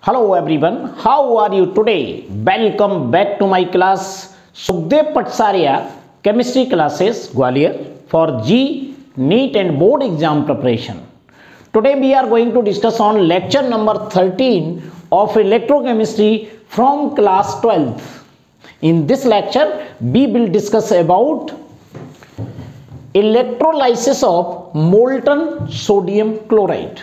Hello everyone, how are you today? Welcome back to my class Sukhdev Patsaria Chemistry classes Gwalior for G, NEET and board exam preparation. Today we are going to discuss on lecture number 13 of electrochemistry from class 12th. In this lecture we will discuss about electrolysis of molten sodium chloride.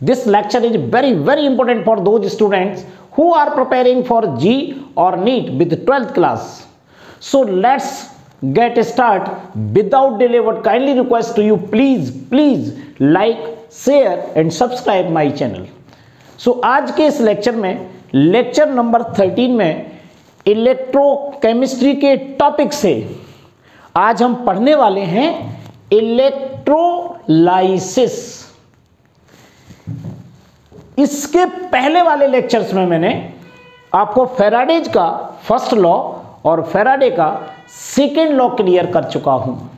This lecture is very very important for those students who are preparing for JEE और NEET with twelfth class so let's get start without delay what kindly request to you please please like share and subscribe my channel so आज के इस lecture में lecture number thirteen में electrochemistry के topic से आज हम पढ़ने वाले हैं इलेक्ट्रोलाइसिस. इसके पहले वाले लेक्चर्स में मैंने आपको फेराडेज का फ़र्स्ट लॉ और फेराडे का सेकेंड लॉ क्लियर कर चुका हूँ।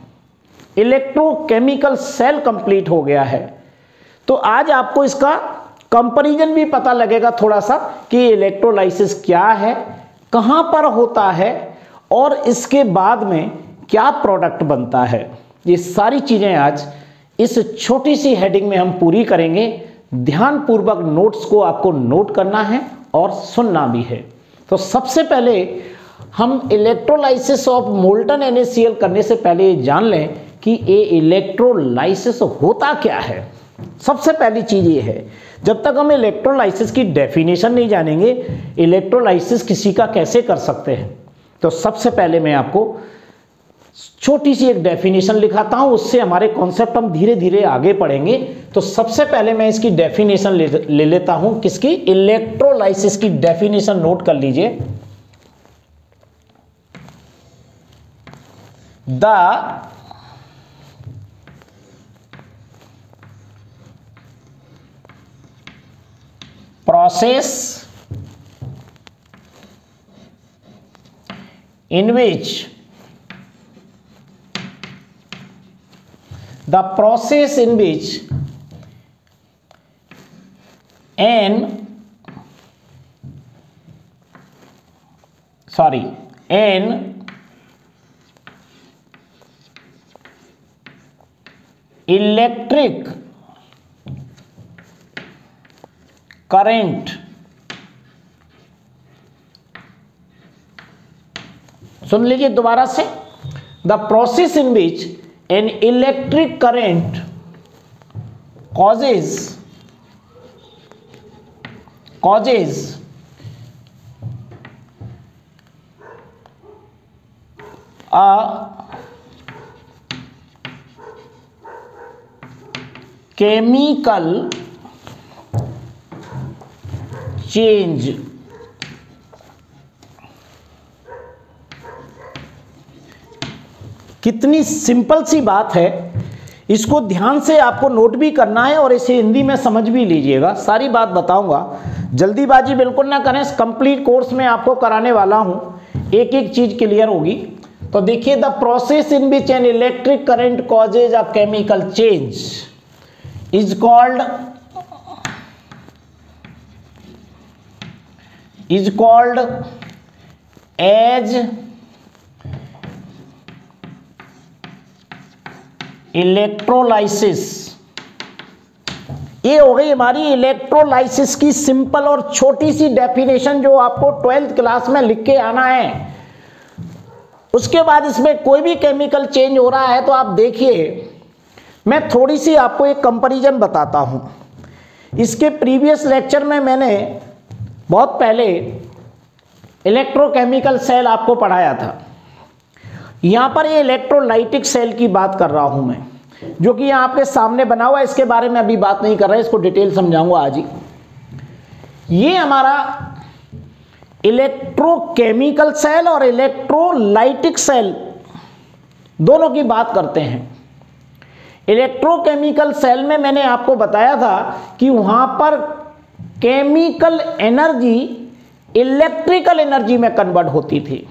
इलेक्ट्रोकेमिकल सेल कंप्लीट हो गया है। तो आज आपको इसका कंपैरिजन भी पता लगेगा थोड़ा सा कि इलेक्ट्रोलाइसिस क्या है, कहाँ पर होता है और इसके बाद में क्या प्रोडक्ट बनता है। ये सारी चीज़ें आज इस छोटी सी हेडिंग में हम पूरी करेंगे। ध्यानपूर्वक नोट्स को आपको नोट करना है और सुनना भी है। तो सबसे पहले हम इलेक्ट्रोलाइसिस ऑफ़ मोल्टन एनएसीएल करने से पहले ये जान लें कि ये इलेक्ट्रोलाइसिस होता क्या है। सबसे पहली चीज़ ये है, जब तक हम इलेक्ट्रोलाइसिस की डेफिनेशन नहीं जानेंगे इलेक्ट्रोलाइसिस किसी का कैसे कर सकते हैं? तो सबसे पहले मैं आपको छोटी सी एक डेफिनेशन लिखाता हूँ उससे हमारे कॉन्सेप्ट हम धीरे धीरे आगे पढ़ेंगे तो सबसे पहले मैं इसकी डेफिनेशन ले, ले लेता हूँ किसकी? इलेक्ट्रोलाइसिस की डेफिनेशन नोट कर लीजिए। The process in which the process in which an sorry an electric current सुन लीजिए दोबारा से the process in which an electric current causes causes a chemical change कितनी सिंपल सी बात है। इसको ध्यान से आपको नोट भी करना है और इसे हिंदी में समझ भी लीजिएगा। सारी बात बताऊँगा। जल्दीबाजी बिल्कुल ना करें। कंप्लीट कोर्स में आपको कराने वाला हूँ। एक एक चीज़ क्लियर होगी। तो देखिए, the process in which an electric current causes a chemical change is called is called as electrolysis ये हो गई हमारी इलेक्ट्रोलाइसिस की सिंपल और छोटी सी डेफिनेशन जो आपको ट्वेल्थ क्लास में लिख के आना है। उसके बाद इसमें कोई भी केमिकल चेंज हो रहा है तो आप देखिए। मैं थोड़ी सी आपको एक कंपैरिजन बताता हूँ। इसके प्रीवियस लेक्चर में मैंने बहुत पहले इलेक्ट्रोकेमिकल सेल आपको पढ़ाया था। यहाँ पर ये इलेक्ट्रोलाइटिक सेल की बात कर रहा हूँ मैं, जो कि यहाँ आपके सामने बना हुआ है, इसके बारे में अभी बात नहीं कर रहा, इसको डिटेल समझाऊँगा आज ही। ये हमारा इलेक्ट्रोकेमिकल सेल और इलेक्ट्रोलाइटिक सेल दोनों की बात करते हैं। इलेक्ट्रोकेमिकल सेल में मैंने आपको बताया था कि वहाँ पर केमिकल एनर्जी इलेक्ट्रिकल एनर्जी में कन्वर्ट होती थी।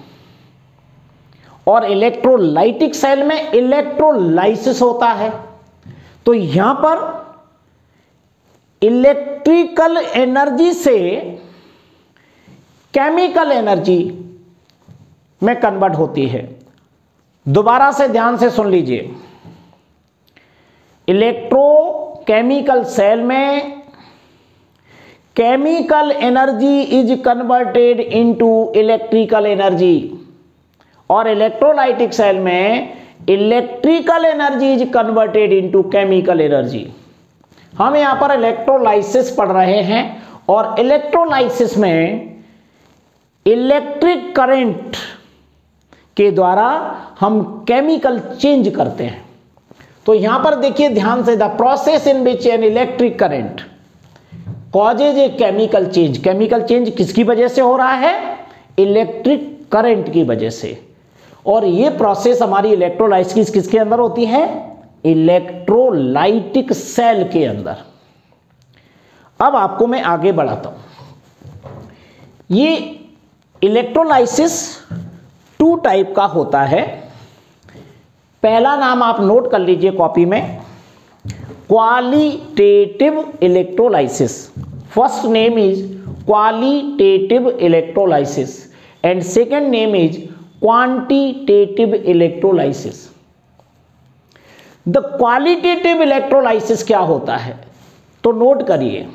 और इलेक्ट्रोलाइटिक सेल में इलेक्ट्रोलाइसिस होता है। तो यहाँ पर इलेक्ट्रिकल एनर्जी से केमिकल एनर्जी में कन्वर्ट होती है। दोबारा से ध्यान से सुन लीजिए। इलेक्ट्रोकेमिकल सेल में chemical energy is converted into electrical energy और इलेक्ट्रोलाइटिक सेल में electrical energy is converted into chemical energy हम यहाँ पर इलेक्ट्रोलाइसिस पढ़ रहे हैं और इलेक्ट्रोलाइसिस में इलेक्ट्रिक करंट के द्वारा हम केमिकल चेंज करते हैं। तो यहाँ पर देखिए ध्यान से the process in which an electric current causes a chemical change chemical change किसकी वजह से हो रहा है? इलेक्ट्रिक करंट की वजह से। और ये प्रोसेस हमारी इलेक्ट्रोलाइट इलेक्ट्रोलाइसिस किसके अंदर होती है? इलेक्ट्रोलाइटिक सेल के अंदर। अब आपको मैं आगे बढ़ाता हूँ। ये इलेक्ट्रोलाइसिस टू टाइप का होता है। पहला नाम आप नोट कर लीजिए कॉपी में। Qualitative electrolysis first name is qualitative electrolysis and second name is quantitative electrolysis the qualitative electrolysis क्या होता है? तो नोट करिए।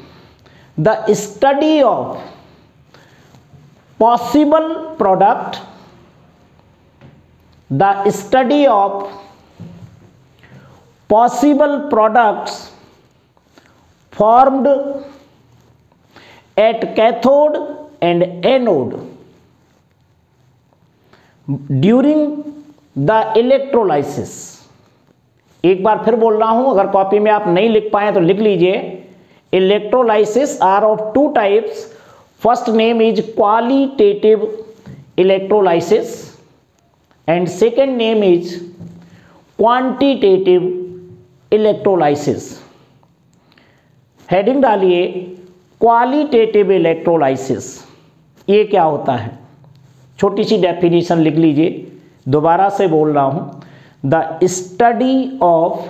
The study of possible product the study of possible products formed at cathode and anode during the electrolysis एक बार फिर बोल रहा हूँ, अगर कॉपी में आप नहीं लिख पाए तो लिख लीजिए। Electrolysis are of two types first name is qualitative electrolysis and second name is quantitative electrolysis heading डालिए क्वालिटेटिव इलेक्ट्रोलाइसिस ये क्या होता है? छोटी सी डेफिनेशन लिख लीजिए। दोबारा से बोल रहा हूँ। The study of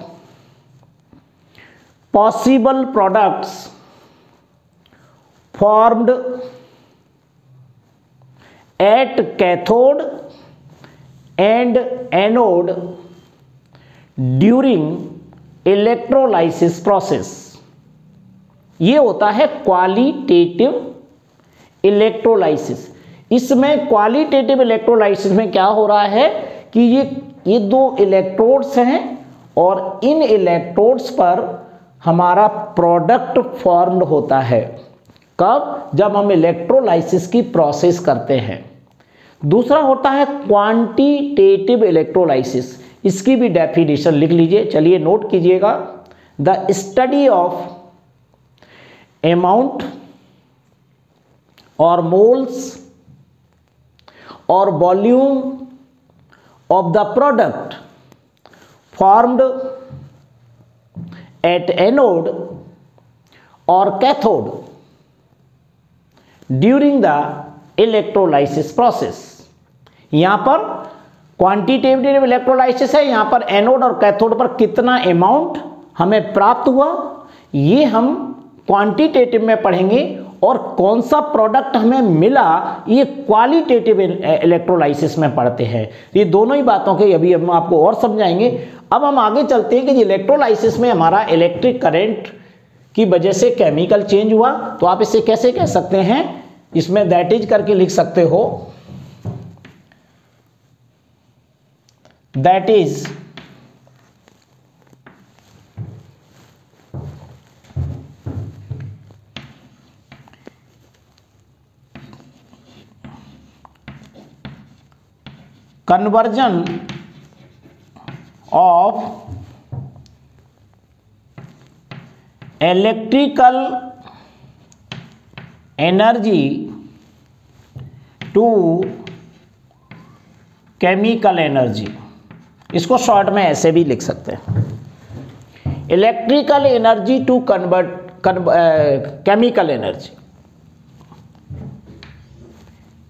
possible products formed at cathode and anode during electrolysis process ये होता है क्वालिटेटिव इलेक्ट्रोलाइसिस इसमें क्वालिटेटिव इलेक्ट्रोलाइसिस में क्या हो रहा है कि ये ये दो इलेक्ट्रोड्स हैं और इन इलेक्ट्रोड्स पर हमारा प्रोडक्ट फॉर्म होता है। कब? जब हम इलेक्ट्रोलाइसिस की प्रोसेस करते हैं। दूसरा होता है क्वांटिटेटिव इलेक्ट्रोलाइसिस इसकी भी डेफिनेशन लिख लीजिए। चलिए नोट कीजिएगा। द स्टडी ऑफ़ अमाउंट और मोल्स और volume of the product formed at anode और cathode during the electrolysis process. यहाँ पर क्वांटिटेटिव इलेक्ट्रोलाइसिस है, यहाँ पर एनोड और कैथोड पर कितना अमाउंट हमें प्राप्त हुआ, ये हम क्वांटिटेटिव में पढ़ेंगे और कौन सा प्रोडक्ट हमें मिला, ये क्वालिटेटिव इलेक्ट्रोलाइसिस में पढ़ते हैं। ये दोनों ही बातों के, अभी हम आपको और समझाएँगे। अब हम आगे चलते हैं कि इलेक्ट्रोलाइसिस में हमारा इलेक्ट्रिक करेंट की वजह से केमिकल चेंज हुआ। तो आप इसे कैसे कह सकते हैं? इसमें दैट इज़ करके लिख सकते हो। That is conversion of electrical energy to chemical energy इसको शॉर्ट में ऐसे भी लिख सकते हैं। Electrical energy to convert chemical energy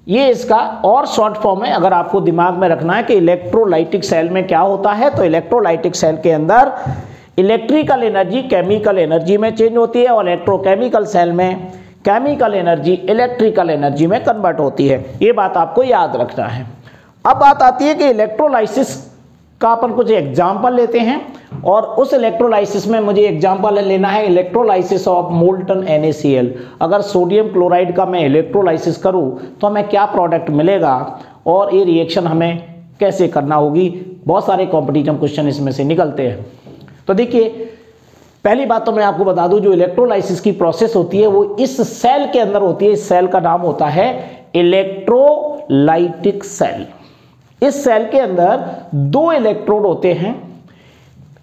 ये इसका और शॉर्ट फॉर्म है। अगर आपको दिमाग में रखना है कि इलेक्ट्रोलाइटिक सेल में क्या होता है तो इलेक्ट्रोलाइटिक सेल के अंदर इलेक्ट्रिकल एनर्जी केमिकल एनर्जी में चेंज होती है और इलेक्ट्रोकेमिकल सेल में केमिकल एनर्जी, इलेक्ट्रिकल एनर्जी में कन्वर्ट होती है। ये बात आपको याद रखना है। अब बात आती है कि इलेक्ट्रोलाइसिस का अपन कुछ एग्ज़ाम्पल लेते हैं। और उस इलेक्ट्रोलाइसिस में मुझे एग्ज़ाम्पल लेना है इलेक्ट्रोलाइसिस ऑफ़ मोल्टन NaCl अगर सोडियम क्लोराइड का मैं इलेक्ट्रोलाइसिस करूँ तो हमें क्या प्रोडक्ट मिलेगा? और ये रिएक्शन हमें कैसे करना होगी? बहुत सारे कॉम्पिटिटिव क्वेश्चन इसमें से निकलते हैं। तो देखिए, पहली बात तो मैं आपको बता दूँ, जो इलेक्ट्रोलाइसिस की प्रोसेस होती है, वो इस सेल के अंदर होती है। इस सेल का नाम होता है इलेक्ट्रोलाइटिक सेल इस सेल के अंदर दो इलेक्ट्रोड होते हैं।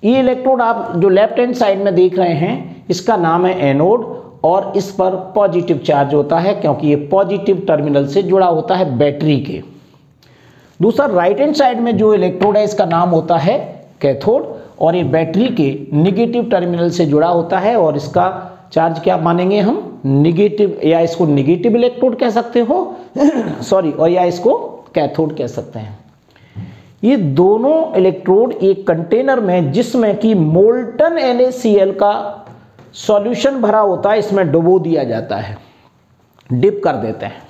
ये इलेक्ट्रोड आप जो लेफ़्ट हैंड साइड में देख रहे हैं, इसका नाम है एनोड और इस पर पॉजिटिव चार्ज होता है क्योंकि ये पॉजिटिव टर्मिनल से जुड़ा होता है बैटरी के। दूसरा राइट हैंड साइड में जो इलेक्ट्रोड है, इसका नाम होता है कैथोड और ये बैटरी के निगेटिव टर्मिनल से जुड़ा होता है और इसका चार्ज क्या मानेंगे हम? निगेटिव या इसको निगेटिव इलेक्ट्रोड कह सकते हो? सॉरी और या इसको कैथोड कह सकते हैं। ये दोनों इलेक्ट्रोड एक कंटेनर में जिसमें कि मोल्टन NaCl का सॉल्यूशन भरा होता है, इसमें डुबो दिया जाता है डिप कर देते हैं।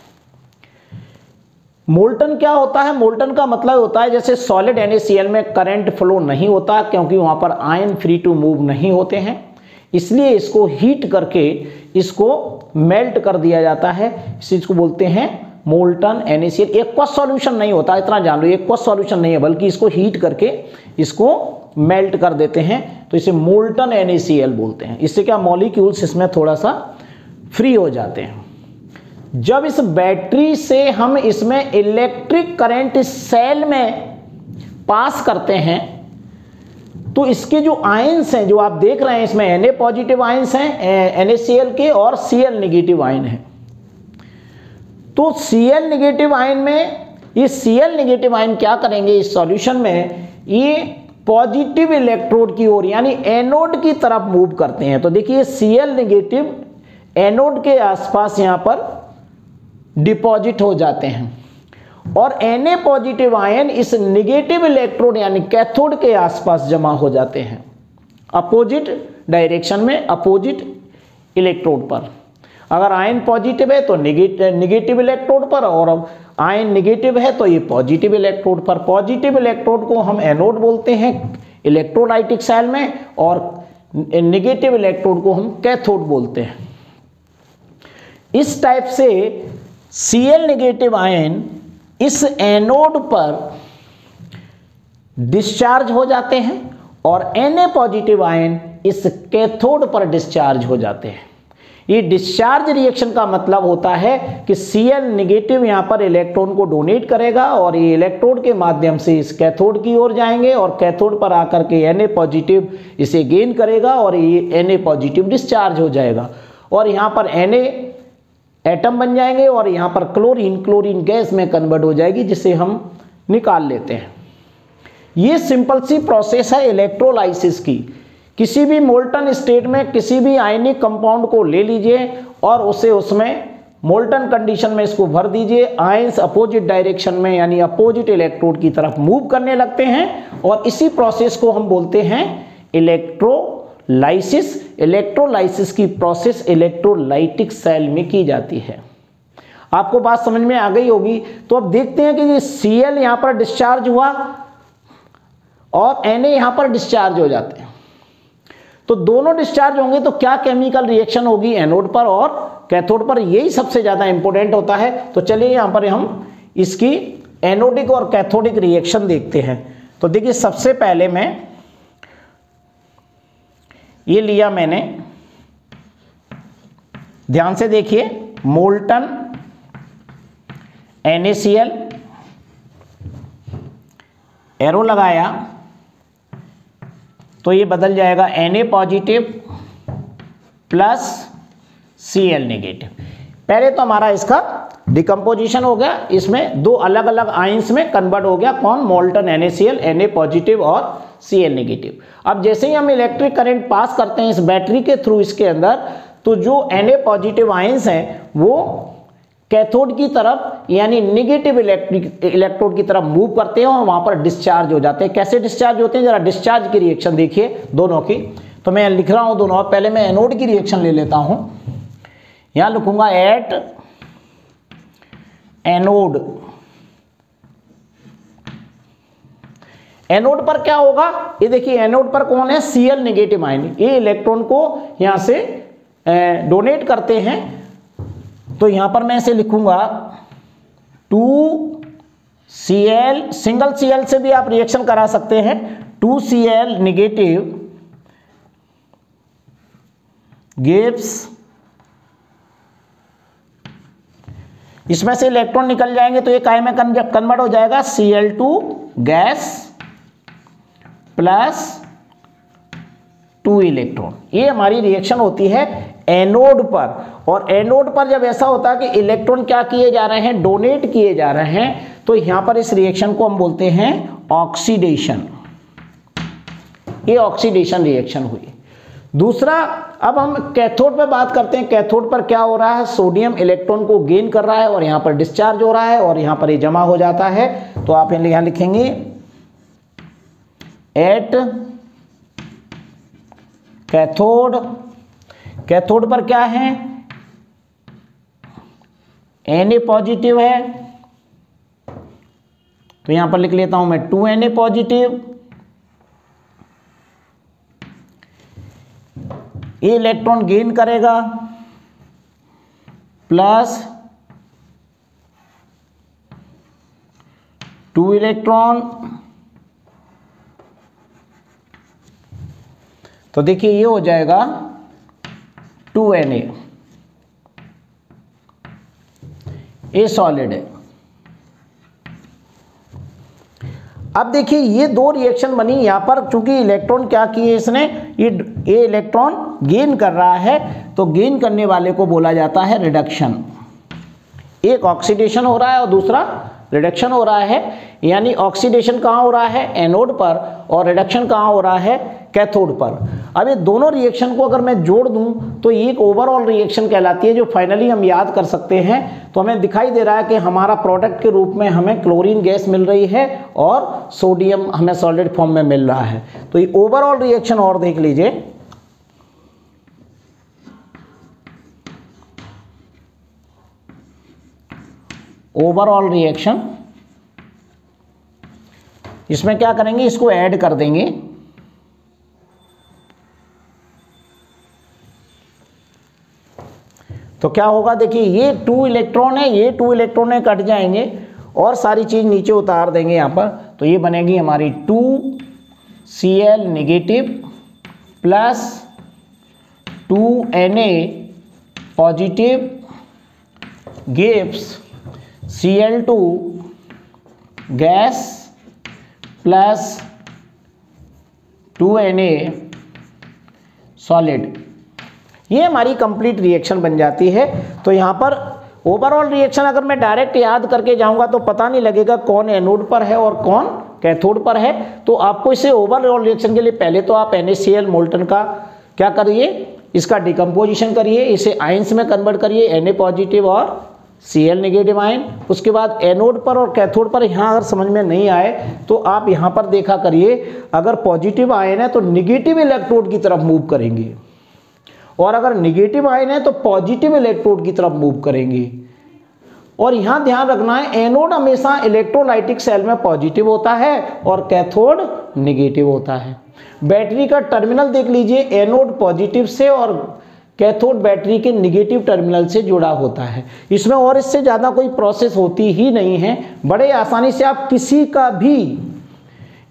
मोल्टन क्या होता है? मोल्टन का मतलब होता है जैसे सॉलिड NaCl में करंट फ्लो नहीं होता, क्योंकि वहाँ पर आयन फ्री टू मूव नहीं होते हैं। इसलिए इसको हीट करके इसको मेल्ट कर दिया जाता है। इस चीज़ को बोलते हैं मोल्टन NaCl एक्वस सॉल्यूशन नहीं होता, इतना जान लो एक्वस सॉल्यूशन नहीं है, बल्कि इसको हीट करके इसको मेल्ट कर देते हैं। तो इसे मोल्टन NaCl बोलते हैं। इससे क्या मॉलिक्यूल्स इसमें थोड़ा सा फ्री हो जाते हैं। जब इस बैटरी से हम इसमें इलेक्ट्रिक करंट इस सेल में पास करते हैं तो इसके जो आयंस हैं, जो आप देख रहे हैं, इसमें Na पॉजिटिव आयंस हैं NaCl के और Cl नेगेटिव आयन हैं। तो Cl नेगेटिव आयन में, ये Cl निगेटिव आयन क्या करेंगे इस सॉल्यूशन में? ये पॉजिटिव इलेक्ट्रोड की ओर, यानी एनोड की तरफ़ मूव करते हैं। तो देखिए, Cl निगेटिव एनोड के आसपास यहाँ पर डिपॉजिट हो जाते हैं। और Na पॉजिटिव आयन इस निगेटिव इलेक्ट्रोड यानी कैथोड के आसपास जमा हो जाते हैं। अपोजिट डायरेक्शन में अपोजिट इलेक्ट्रोड पर। अगर आयन पॉजिटिव है तो निगेटिव इलेक्ट्रोड पर और आयन निगेटिव है तो ये पॉजिटिव इलेक्ट्रोड पर। पॉजिटिव इलेक्ट्रोड को हम एनोड बोलते हैं इलेक्ट्रोलाइटिक सेल में और निगेटिव इलेक्ट्रोड को हम कैथोड बोलते हैं। इस टाइप से सी एल निगेटिव आयन इस एनोड पर डिस्चार्ज हो जाते हैं और एन ए पॉजिटिव आयन इस कैथोड पर डिस्चार्ज हो जाते हैं। ये डिस्चार्ज रिएक्शन का मतलब होता है कि Cl नेगेटिव यहाँ पर इलेक्ट्रॉन को डोनेट करेगा और ये इलेक्ट्रोड के माध्यम से इस कैथोड की ओर जाएँगे और कैथोड पर आकर के Na पॉजिटिव इसे गेन करेगा और ये Na पॉजिटिव डिस्चार्ज हो जाएगा। और यहाँ पर Na एटम बन जाएँगे और यहाँ पर क्लोरीन क्लोरीन गैस में कन्वर्ट हो जाएगी, जिसे हम निकाल लेते हैं। ये सिंपल सी प्रोसेस है इलेक्ट्रोलाइसिस की। किसी भी मोल्टन स्टेट में किसी भी आयनिक कंपाउंड को ले लीजिए और उसे उसमें मोल्टन कंडीशन में इसको भर दीजिए आयंस अपोजिट डायरेक्शन में यानी अपोजिट इलेक्ट्रोड की तरफ़ मूव करने लगते हैं और इसी प्रोसेस को हम बोलते हैं इलेक्ट्रोलाइसिस। इलेक्ट्रोलाइसिस की प्रोसेस इलेक्ट्रोलाइटिक सेल में की जाती है। आपको बात समझ में आ गई होगी। तो अब देखते हैं कि ये Cl यहाँ पर डिस्चार्ज हुआ और Na यहाँ पर डिस्चार्ज हो जाते हैं। तो दोनों डिस्चार्ज होंगे तो क्या केमिकल रिएक्शन होगी एनोड पर और कैथोड पर? यही सबसे ज़्यादा इंपॉर्टेंट होता है। तो चलिए यहाँ पर हम इसकी एनोडिक और कैथोडिक रिएक्शन देखते हैं। तो देखिए, सबसे पहले मैं ये लिया मैंने। ध्यान से देखिए, मोल्टन एनएसीएल एरो लगाया। तो ये बदल जाएगा Na positive plus Cl negative पहले तो हमारा इसका डिकम्पोजिशन हो गया, इसमें दो अलग अलग आइंस में कन्वर्ट हो गया, कौन? मोल्टन NaCl Na पॉजिटिव और Cl नेगेटिव अब जैसे ही हम इलेक्ट्रिक करंट पास करते हैं इस बैटरी के थ्रू इसके अंदर तो जो Na पॉजिटिव आइंस हैं, वो कैथोड की तरफ़, यानी निगेटिव इलेक्ट्रिक इलेक्ट्रोड की तरफ़ मूव करते हैं और वहाँ पर डिस्चार्ज हो जाते हैं। कैसे डिस्चार्ज होते हैं? जरा डिस्चार्ज की रिएक्शन देखिए दोनों की। तो मैं लिख रहा हूँ दोनों। पहले मैं एनोड की रिएक्शन ले लेता हूँ। यहाँ लिखूँगा एट एनोड एनोड पर क्या होगा? ये देखिए एनोड पर कौन है? सीएल नेगेटिव आयन ये इलेक्ट्रॉन को यहाँ से डोनेट करते हैं। तो यहाँ पर मैं इसे लिखूँगा two C L single C L से भी आप रिएक्शन करा सकते हैं। Two C L negative gives इसमें से इलेक्ट्रॉन निकल जाएँगे तो ये काय में कन्वर्ट हो जाएगा। C L two gas plus two electron ये हमारी रिएक्शन होती है। एनोड पर। और एनोड पर जब ऐसा होता है कि इलेक्ट्रॉन क्या किए जा रहे हैं? डोनेट किए जा रहे हैं तो यहाँ पर इस रिएक्शन को हम बोलते हैं ऑक्सीडेशन ये ऑक्सीडेशन रिएक्शन हुई। दूसरा, अब हम कैथोड पर बात करते हैं। कैथोड पर क्या हो रहा है? सोडियम इलेक्ट्रॉन को गेन कर रहा है और यहाँ पर डिस्चार्ज हो रहा है और यहाँ पर ये जमा हो जाता है। तो आप यहाँ लिखेंगे। एट कैथोड कैथोड पर क्या है? एन ए पॉजिटिव है। तो यहाँ पर लिख लेता हूँ मैं टू एन ए पॉजिटिव ये इलेक्ट्रॉन गेन करेगा। प्लस टू इलेक्ट्रॉन तो देखिए ये हो जाएगा two N A. A solid है। अब देखिए, ये दो रिएक्शन बनी यहाँ पर, चूँकि इलेक्ट्रॉन क्या किए इसने? ये इलेक्ट्रॉन गेन कर रहा है तो गेन करने वाले को बोला जाता है रिडक्शन एक ऑक्सीडेशन हो रहा है और दूसरा रिडक्शन हो रहा है। यानी ऑक्सीडेशन कहाँ हो रहा है? एनोड पर, और रिडक्शन कहाँ हो रहा है? कैथोड पर। अब ये दोनों रिएक्शन को अगर मैं जोड़ दूँ तो एक ओवरऑल रिएक्शन कहलाती है जो फाइनली हम याद कर सकते हैं। तो हमें दिखाई दे रहा है कि हमारा प्रोडक्ट के रूप में हमें क्लोरीन गैस मिल रही है और सोडियम हमें सॉलिड फॉर्म में मिल रहा है। तो ये ओवरऑल रिएक्शन और देख लीजिए। ओवरऑल रिएक्शन इसमें क्या करेंगे? इसको ऐड कर देंगे। तो क्या होगा, देखिए, ये टू इलेक्ट्रॉन है, ये टू इलेक्ट्रॉन है, कट जाएँगे और सारी चीज़ नीचे उतार देंगे यहाँ पर। तो ये बनेगी हमारी two C L negative plus two N A positive gives C L two gas plus two N A solid ये हमारी कंप्लीट रिएक्शन बन जाती है। तो यहाँ पर ओवरऑल रिएक्शन अगर मैं डायरेक्ट याद करके जाऊँगा तो पता नहीं लगेगा कौन एनोड पर है और कौन कैथोड पर है। तो आपको इसे ओवरऑल रिएक्शन के लिए पहले तो आप NACL मोल्टन का क्या करिए? इसका डिकम्पोजिशन करिए, इसे आइंस में कन्वर्ट करिए एन पॉजिटिव और सी एल निगेटिव आयन उसके बाद एनोड पर और कैथोड पर यहाँ अगर समझ में नहीं आए तो आप यहाँ पर देखा करिए, अगर पॉजिटिव आयन है तो निगेटिव इलेक्ट्रोड की तरफ़ मूव करेंगे। और अगर निगेटिव आयन है तो पॉजिटिव इलेक्ट्रोड की तरफ़ मूव करेंगे। और यहाँ ध्यान रखना है एनोड हमेशा इलेक्ट्रोलाइटिक सेल में पॉजिटिव होता है और कैथोड निगेटिव होता है। बैटरी का टर्मिनल देख लीजिए एनोड पॉजिटिव से और कैथोड बैटरी के निगेटिव टर्मिनल से जुड़ा होता है। इसमें और इससे ज़्यादा कोई प्रोसेस होती ही नहीं है। बड़े आसानी से आप किसी का भी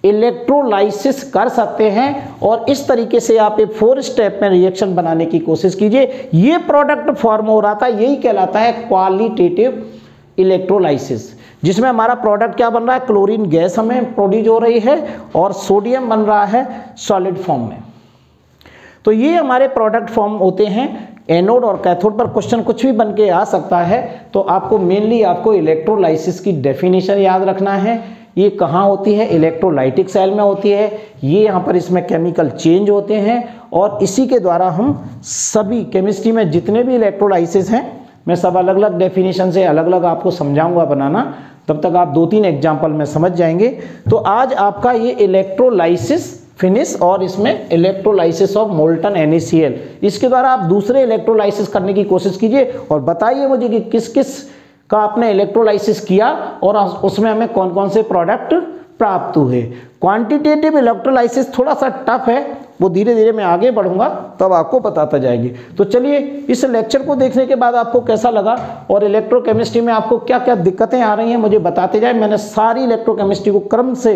इलेक्ट्रोलाइसिस कर सकते हैं और इस तरीके से आप एक फोर स्टेप में रिएक्शन बनाने की कोशिश कीजिए। ये प्रोडक्ट फॉर्म हो रहा था, यही कहलाता है क्वालिटेटिव इलेक्ट्रोलाइसिस जिसमें हमारा प्रोडक्ट क्या बन रहा है? क्लोरीन गैस हमें प्रोड्यूस हो रही है और सोडियम बन रहा है सॉलिड फॉर्म में। तो ये हमारे प्रोडक्ट फॉर्म होते हैं। एनोड और कैथोड पर क्वेश्चन कुछ भी बन के आ सकता है। तो आपको मेनली आपको इलेक्ट्रोलाइसिस की डेफिनेशन याद रखना है। ये कहाँ होती है? इलेक्ट्रोलाइटिक सेल में होती है। ये यहाँ पर इसमें केमिकल चेंज होते हैं और इसी के द्वारा हम सभी केमिस्ट्री में जितने भी इलेक्ट्रोलाइसिस हैं, मैं सब अलग अलग डेफिनेशन से अलग अलग आपको समझाऊँगा बनाना। तब तक आप दो तीन एग्ज़ाम्पल में समझ जाएँगे। तो आज आपका ये इलेक्ट्रोलाइसिस फिनिश और इसमें इलेक्ट्रोलाइसिस ऑफ़ मोल्टन NaCl इसके द्वारा आप दूसरे इलेक्ट्रोलाइसिस करने की कोशिश कीजिए और बताइए मुझे कि किस किस का आपने इलेक्ट्रोलाइसिस किया और उसमें हमें कौन कौन से प्रोडक्ट प्राप्त हुए? क्वांटिटेटिव इलेक्ट्रोलाइसिस थोड़ा सा टफ है वो धीरे धीरे मैं आगे बढ़ूँगा, तब आपको बताता जाएगी। तो चलिए, इस लेक्चर को देखने के बाद आपको कैसा लगा और इलेक्ट्रोकेमिस्ट्री में आपको क्या क्या दिक्कतें आ रही हैं, मुझे बताते जाए। मैंने सारी इलेक्ट्रोकेमिस्ट्री को क्रम से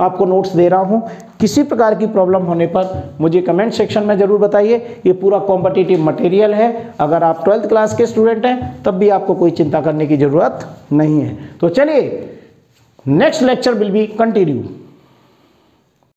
आपको नोट्स दे रहा हूँ। किसी प्रकार की प्रॉब्लम होने पर मुझे कमेंट सेक्शन में ज़रूर बताइए। ये पूरा कॉम्पिटिटिव मटेरियल है। अगर आप ट्वेल्थ क्लास के स्टूडेंट हैं, तब भी आपको कोई चिंता करने की ज़रूरत नहीं है। तो चलिए next lecture will be continue